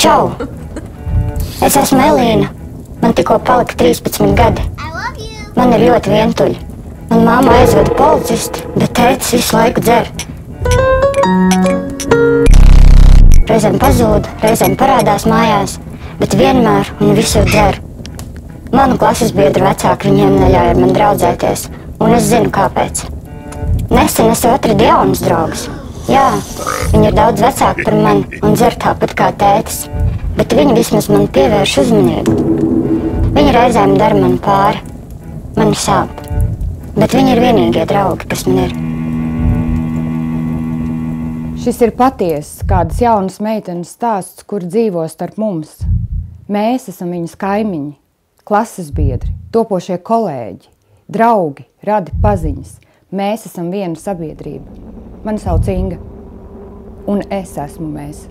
Čau! Es esmu Elīna. Man tikko palika 13 gadi. Man ir ļoti vientuļi. Man māma aizveda policistu, bet tēvs visu laiku dzer. Reizēm pazūd, reizēm parādās mājās, bet vienmēr un visur dzer. Manu klases biedru vecāki viņiem neļauj ar mani draudzēties, un es zinu, kāpēc. Nesen es atradu jaunus draugus. Jā, viņi ir daudz vecāki par mani un dzer tāpat kā tētis, bet viņi vismaz man pievērš uzmanību. Viņi reizēm dara man pāri, man sāp, bet viņi ir vienīgie draugi, kas man ir. Šis ir patiesas kādas jaunas meitenes stāsts, kur dzīvo starp mums. Mēs esam viņas kaimiņi, klases biedri, topošie kolēģi, draugi, radi paziņas. Mēs esam viena sabiedrība. Mani sauc Inga, un es esmu mēs.